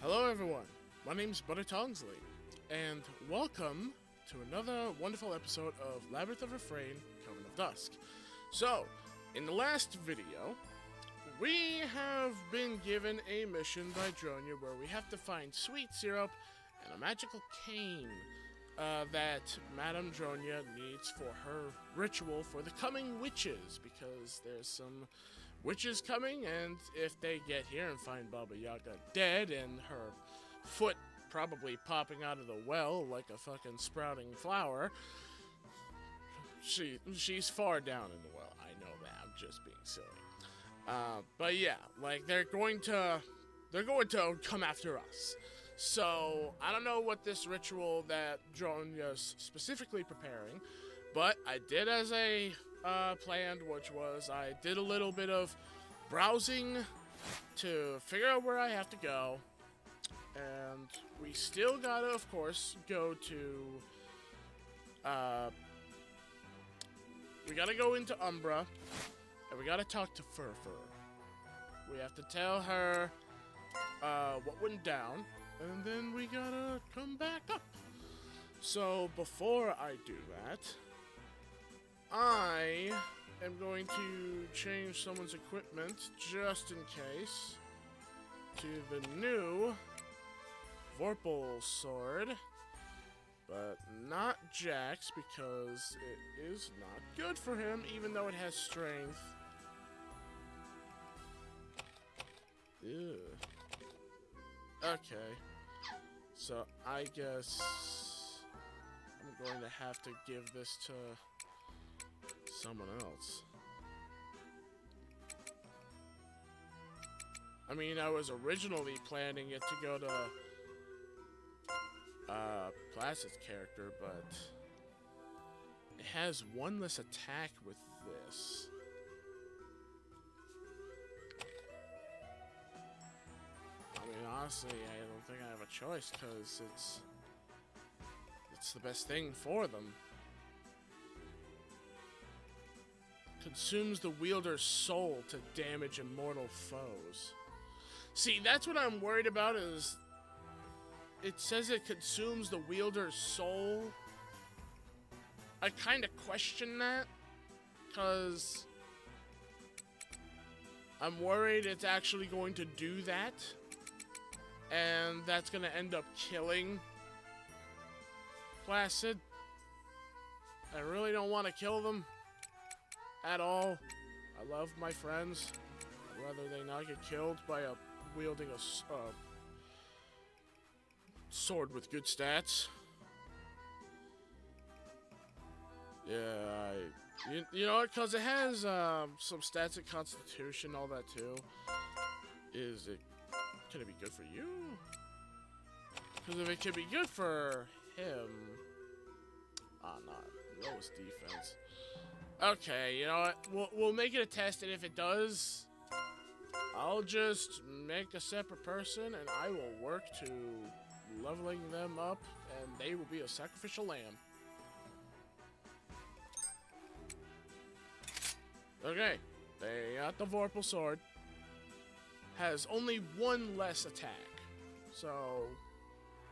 Hello, everyone. My name's Butter Tongsly, and welcome to another wonderful episode of Labyrinth of Refrain, Coven of Dusk. So, in the last video, we have been given a mission by Dronya where we have to find sweet syrup and a magical cane uh, that Madame Dronya needs for her ritual for the coming witches, because there's some witches coming, and if they get here and find Baba Yaga dead and her foot probably popping out of the well like a fucking sprouting flower, she she's far down in the well. I know that. I'm just being silly. Uh, but yeah, like they're going to they're going to come after us. So I don't know what this ritual that is specifically preparing, but I did as I uh, planned, which was I did a little bit of browsing to figure out where I have to go, and we still gotta, of course, go to. Uh, we gotta go into Umbra, and we gotta talk to Furfur. We have to tell her uh, what went down, and then we gotta come back up. So before I do that, I am going to change someone's equipment just in case to the new Vorpal sword, but not Jack's because it is not good for him, even though it has strength. Ew. Okay. So I guess I'm going to have to give this to someone else. I mean, I was originally planning it to go to uh, Placid's character, but it has one less attack with this. I mean, honestly, I don't think I have a choice because it's it's the best thing for them. Consumes the wielder's soul to damage immortal foes. See, that's what I'm worried about is it says it consumes the wielder's soul. I kind of question that cuz I'm worried it's actually going to do that and that's going to end up killing Placid. I really don't want to kill them at all. I love my friends. I'd rather they not get killed by a wielding a uh, sword with good stats. Yeah, I, you, you know, because it has um, some stats at Constitution, all that too. Is it can it be good for you? Because if it can be good for him, ah, not lowest defense. Okay, you know what? We'll, we'll make it a test, and if it does, I'll just make a separate person, and I will work to leveling them up, and they will be a sacrificial lamb. Okay, they got the Vorpal Sword. Has only one less attack. So,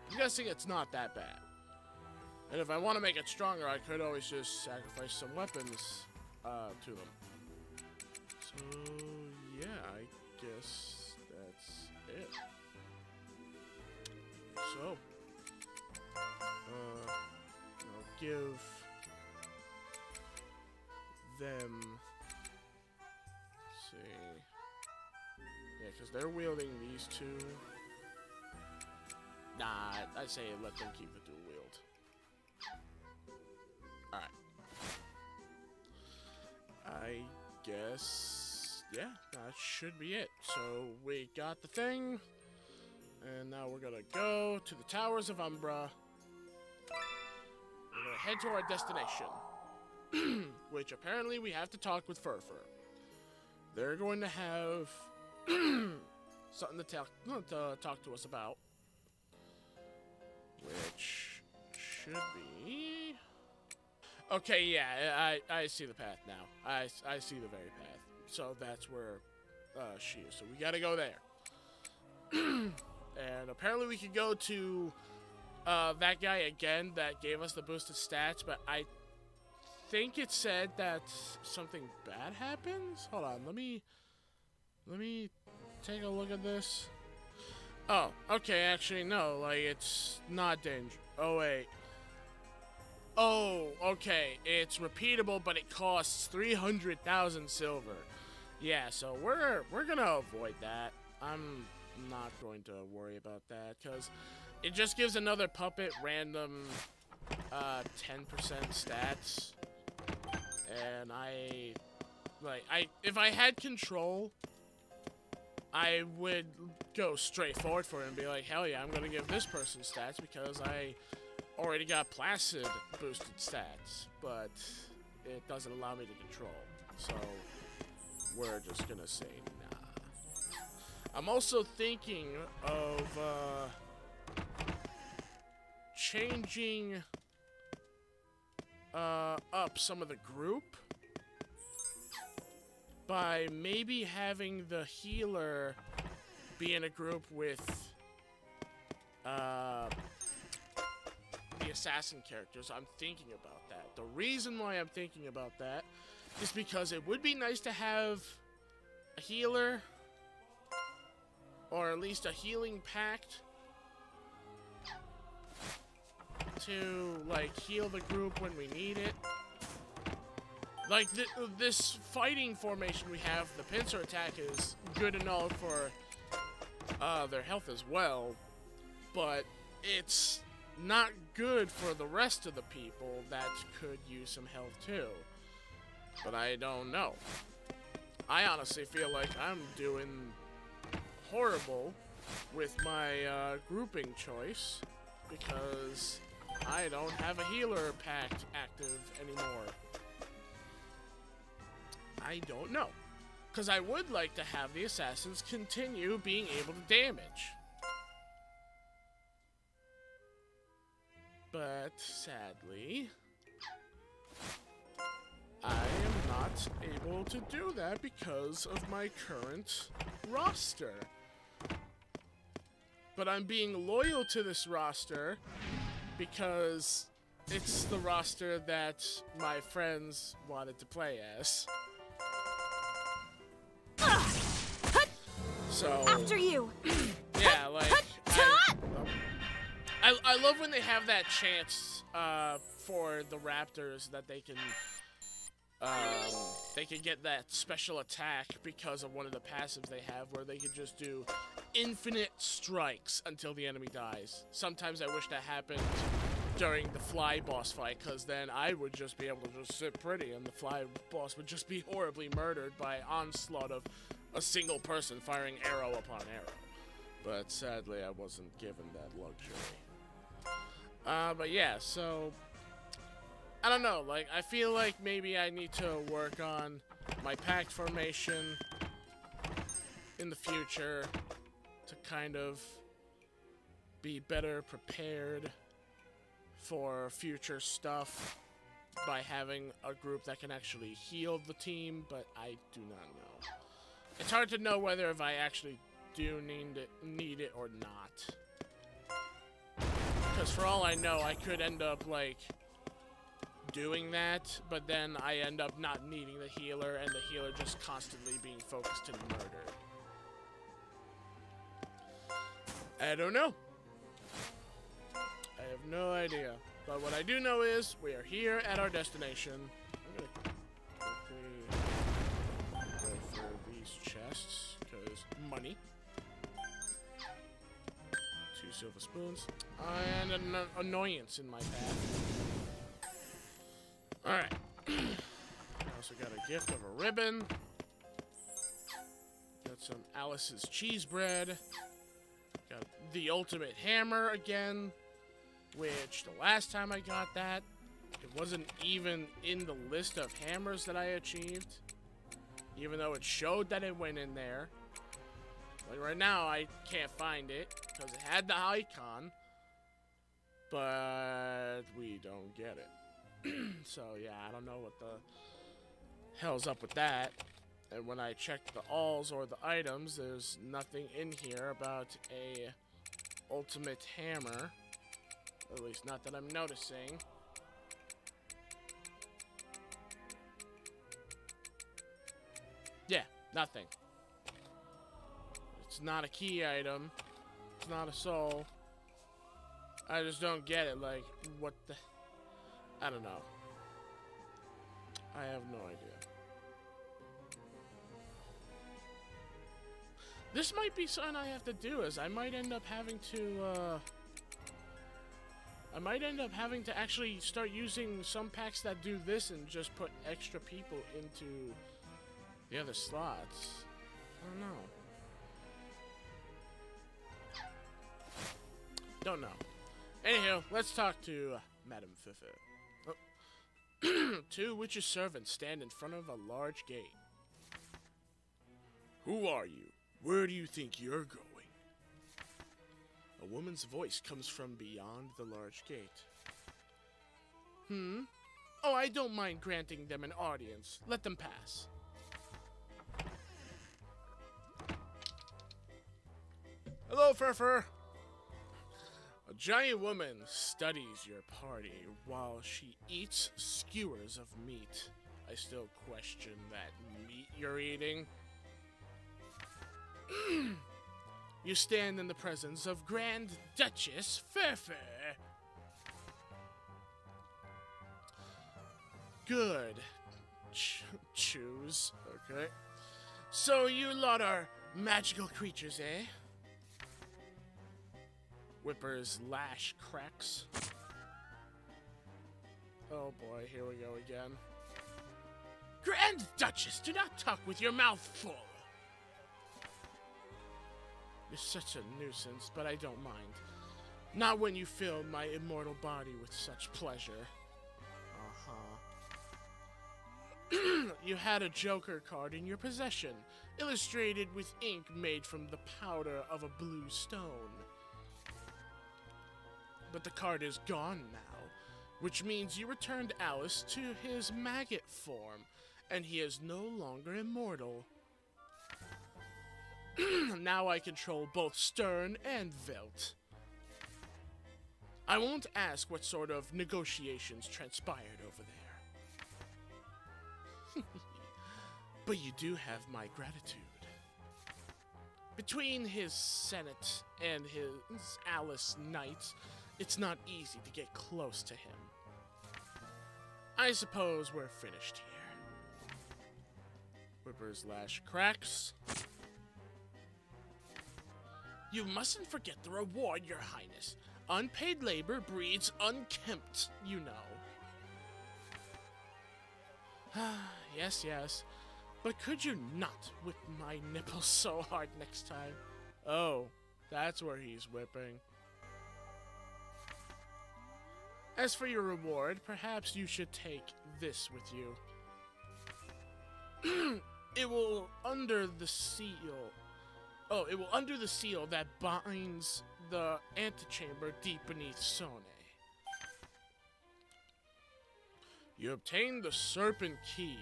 I'm guessing it's not that bad. And if I want to make it stronger, I could always just sacrifice some weapons uh, to them. So, yeah, I guess that's it. So, uh, I'll give them, see, yeah, because they're wielding these two. Nah, I say let them keep the I guess, yeah, that should be it. So we got the thing, and now we're gonna go to the Towers of Umbra. We're gonna head to our destination, which apparently we have to talk with Furfur. They're going to have something to talk, to talk to us about, which should be Okay, yeah, I, I see the path now. I, I see the very path. So that's where uh, she is. So we gotta go there. and apparently we could go to uh, that guy again that gave us the boosted stats, but I think it said that something bad happens. Hold on, let me let me take a look at this. Oh, okay, actually no, like it's not dangerous. Oh wait. Oh, okay, it's repeatable, but it costs 300,000 silver. Yeah, so we're we're gonna avoid that. I'm not going to worry about that because it just gives another puppet random uh, 10% stats, and I like I if I had control, I would go straight forward for it and be like, hell yeah, I'm gonna give this person stats because I already got Placid boosted stats, but it doesn't allow me to control, so we're just gonna say nah. I'm also thinking of uh, changing uh, up some of the group by maybe having the healer be in a group with uh, the assassin characters. I'm thinking about that. The reason why I'm thinking about that is because it would be nice to have a healer or at least a healing pact to like heal the group when we need it. Like th this fighting formation we have, the pincer attack is good all for uh, their health as well, but it's not good for the rest of the people that could use some health too. But I don't know. I honestly feel like I'm doing horrible with my uh, grouping choice because I don't have a healer pact active anymore. I don't know. Because I would like to have the assassins continue being able to damage. But sadly, I am not able to do that because of my current roster. But I'm being loyal to this roster because it's the roster that my friends wanted to play as. Ah! So After you. I, love when they have that chance uh, for the Raptors that they can um, they can get that special attack because of one of the passives they have where they can just do infinite strikes until the enemy dies. Sometimes I wish that happened during the fly boss fight because then I would just be able to just sit pretty and the fly boss would just be horribly murdered by onslaught of a single person firing arrow upon arrow. But sadly I wasn't given that luxury. Uh, but yeah, so I don't know, like, I feel like maybe I need to work on my pact formation in the future to kind of be better prepared for future stuff by having a group that can actually heal the team, but I do not know. It's hard to know whether if I actually do need it, need it or not. Because for all I know, I could end up, like, doing that, but then I end up not needing the healer, and the healer just constantly being focused and murder. I don't know. I have no idea. But what I do know is we are here at our destination. Silver spoons. And an annoyance in my path. Alright. I also got a gift of a ribbon. Got some Alice's cheese bread. Got the ultimate hammer again. Which, the last time I got that, it wasn't even in the list of hammers that I achieved. Even though it showed that it went in there. Like right now, I can't find it. Because it had the icon. But we don't get it. so yeah, I don't know what the hell's up with that. And when I check the alls or the items, there's nothing in here about a ultimate hammer. At least not that I'm noticing. Yeah, nothing. It's not a key item. It's not a soul. I just don't get it. Like, what the... I don't know. I have no idea. This might be something I have to do, is I might end up having to, uh... I might end up having to actually start using some packs that do this and just put extra people into the other slots. I don't know. Don't know. Anywho, let's talk to Madame Fifi. Oh. Two witches' servants stand in front of a large gate. Who are you? Where do you think you're going? A woman's voice comes from beyond the large gate. Hmm? Oh, I don't mind granting them an audience. Let them pass. Hello, Furfur. A giant woman studies your party while she eats skewers of meat. I still question that meat you're eating. you stand in the presence of Grand Duchess Furfur. Good. Ch choose. Okay. So you lot are magical creatures, eh? Whipper's lash cracks. Oh boy, here we go again. Grand Duchess, do not talk with your mouth full. You're such a nuisance, but I don't mind. Not when you fill my immortal body with such pleasure. Uh-huh. you had a Joker card in your possession, illustrated with ink made from the powder of a blue stone. But the card is gone now, which means you returned Alice to his maggot form, and he is no longer immortal. now I control both Stern and Velt. I won't ask what sort of negotiations transpired over there. but you do have my gratitude. Between his Senate and his Alice Knights, it's not easy to get close to him. I suppose we're finished here. Whipper's lash cracks. You mustn't forget the reward, Your Highness. Unpaid labor breeds unkempt, you know. yes, yes. But could you not whip my nipples so hard next time? Oh, that's where he's whipping. As for your reward, perhaps you should take this with you. it will under the seal Oh, it will undo the seal that binds the antechamber deep beneath Sone. You obtain the Serpent Key.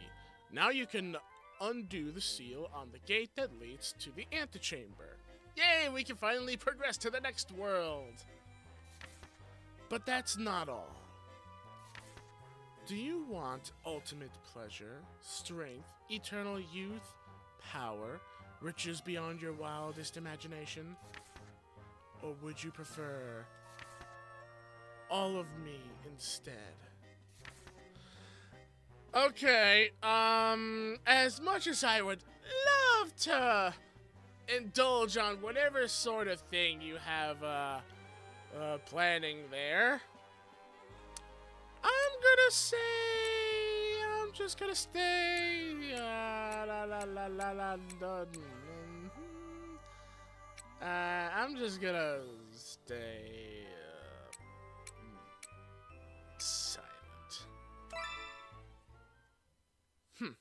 Now you can undo the seal on the gate that leads to the antechamber. Yay, we can finally progress to the next world! But that's not all. Do you want ultimate pleasure, strength, eternal youth, power, riches beyond your wildest imagination? Or would you prefer all of me instead? Okay, um, as much as I would love to indulge on whatever sort of thing you have, uh, uh planning there, I'm gonna say I'm just gonna stay. Uh, la, la, la, la, la, mm-hmm. uh, I'm just gonna stay uh, silent. Hmm.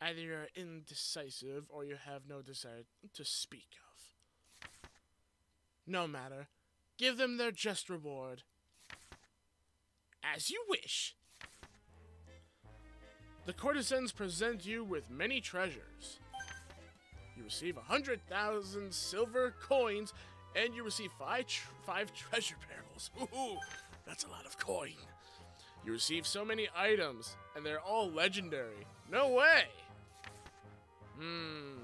Either you're indecisive or you have no desire to speak of. No matter. Give them their just reward. As you wish. The courtesans present you with many treasures. You receive a hundred thousand silver coins and you receive five tr- five treasure barrels. Ooh, that's a lot of coin. You receive so many items, and they're all legendary. No way. Hmm.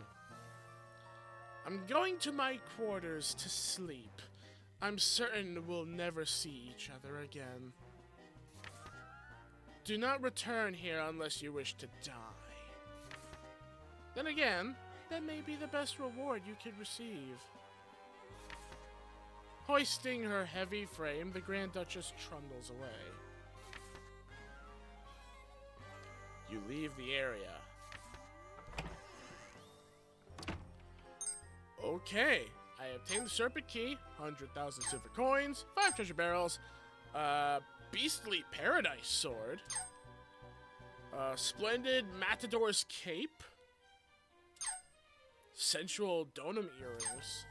I'm going to my quarters to sleep. I'm certain we'll never see each other again. Do not return here unless you wish to die. Then again, that may be the best reward you could receive. Hoisting her heavy frame, the Grand Duchess trundles away. You leave the area. Okay, I obtained the Serpent Key, 100,000 silver coins, 5 treasure barrels, uh, Beastly Paradise Sword, uh, Splendid Matador's Cape, Sensual Donum Earrings,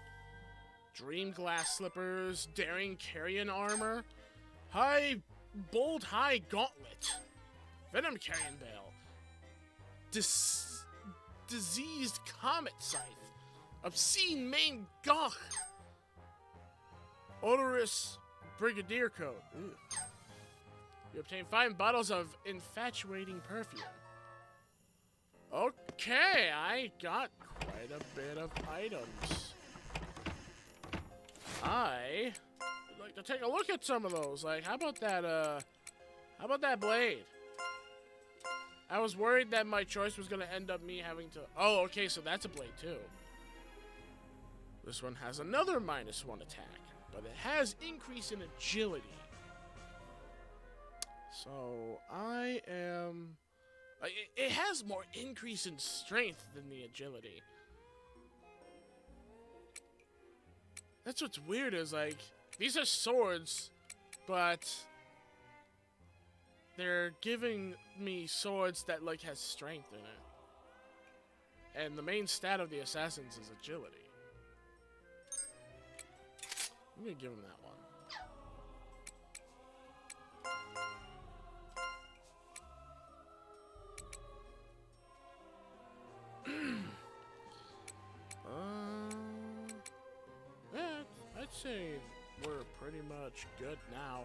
Dream Glass Slippers, Daring Carrion Armor, High Bold High Gauntlet, Venom Carrion Veil, Dis- Diseased Comet Scythe, Obscene Main Gach, Odorous Brigadier Coat. Ew. You obtain five bottles of infatuating perfume. Okay, I got quite a bit of items. I would like to take a look at some of those. Like, how about that, uh, how about that blade? I was worried that my choice was gonna end up me having to, oh, okay, so that's a blade too. This one has another minus one attack, but it has increase in agility. So I am. it has more increase in strength than the agility. That's what's weird is like these are swords, but they're giving me swords that like has strength in it. And the main stat of the assassins is agility. I'm gonna give him that one. uh, yeah, I'd say we're pretty much good now.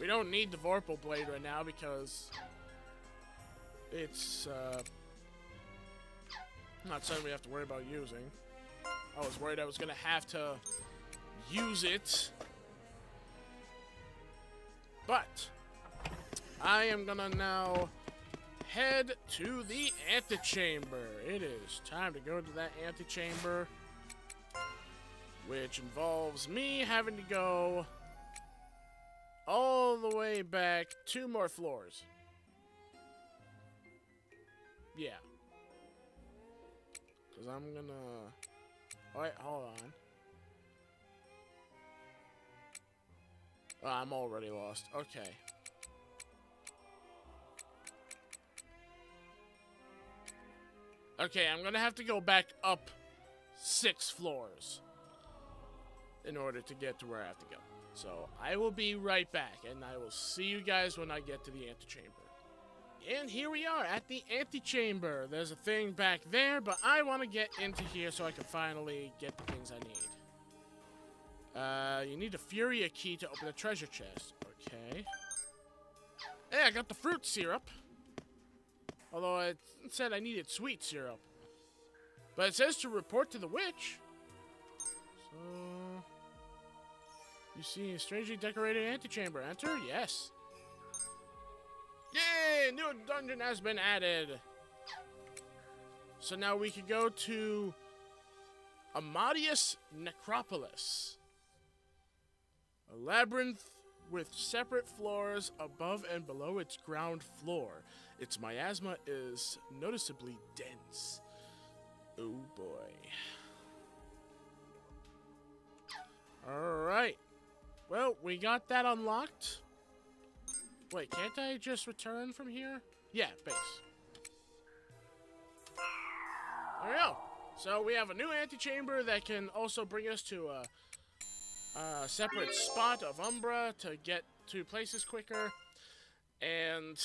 We don't need the Vorpal Blade right now because it's uh, not something we have to worry about using. I was worried I was gonna have to use it. But I am gonna now head to the antechamber. It is time to go to that antechamber, which involves me having to go all the way back two more floors. Yeah. Because I'm gonna. Wait, hold on. Oh, I'm already lost. Okay. Okay, I'm gonna have to go back up six floors in order to get to where I have to go. So I will be right back, and I will see you guys when I get to the antechamber. And here we are at the antechamber. There's a thing back there, but I want to get into here so I can finally get the things I need. Uh, you need a Furia key to open the treasure chest. Okay. Hey, I got the fruit syrup. Although it said I needed sweet syrup. But it says to report to the witch. So... You see a strangely decorated antechamber. Enter? Yes. Yay! New dungeon has been added. So now we can go to Amadius Necropolis. A labyrinth with separate floors above and below its ground floor. Its miasma is noticeably dense. Oh boy. Alright. Well, we got that unlocked. Wait, can't I just return from here? Yeah, base. There we go. So we have a new antechamber that can also bring us to a, a separate spot of Umbra to get to places quicker. And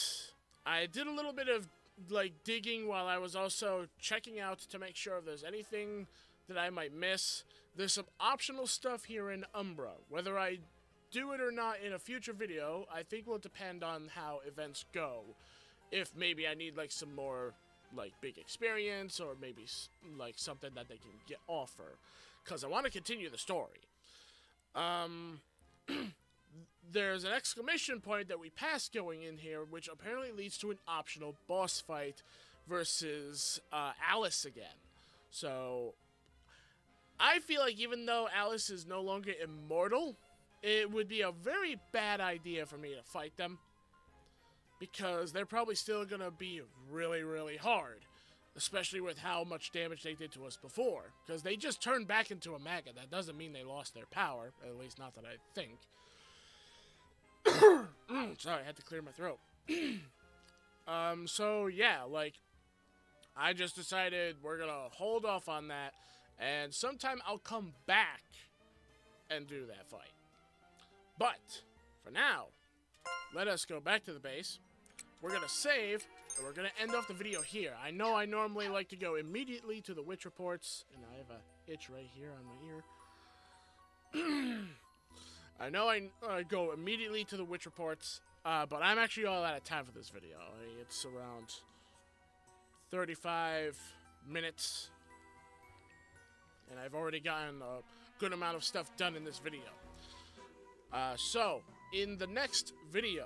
I did a little bit of like digging while I was also checking out to make sure if there's anything that I might miss. There's some optional stuff here in Umbra. Whether I do it or not in a future video, I think will depend on how events go. If maybe I need like some more like big experience or maybe like something that they can get offer because I want to continue the story. Um there's an exclamation point that we passed going in here which apparently leads to an optional boss fight versus uh, Alice again. So I feel like even though Alice is no longer immortal, it would be a very bad idea for me to fight them because they're probably still going to be really, really hard, especially with how much damage they did to us before. Because they just turned back into a maggot. That doesn't mean they lost their power, at least not that I think. Sorry, I had to clear my throat. um, so yeah, like, I just decided we're gonna hold off on that, and sometime I'll come back and do that fight. But, for now, let us go back to the base, we're going to save, and we're going to end off the video here. I know I normally like to go immediately to the witch reports, and I have a itch right here on my ear. I know I uh, go immediately to the witch reports, uh, but I'm actually all out of time for this video. It's around 35 minutes, and I've already gotten a good amount of stuff done in this video. Uh, so, in the next video,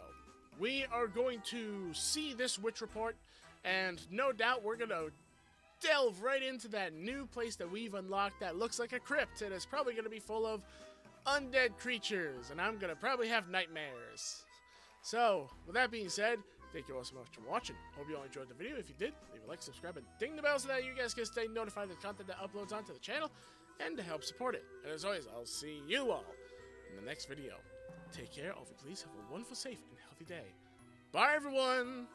we are going to see this witch report, and no doubt we're going to delve right into that new place that we've unlocked that looks like a crypt, and it's probably going to be full of undead creatures, and I'm going to probably have nightmares. So, with that being said, thank you all so much for watching. Hope you all enjoyed the video. If you did, leave a like, subscribe, and ding the bell so that you guys can stay notified of the content that uploads onto the channel, and to help support it. And as always, I'll see you all in the next video. Take care, of you please. Have a wonderful, safe, and healthy day. Bye, everyone!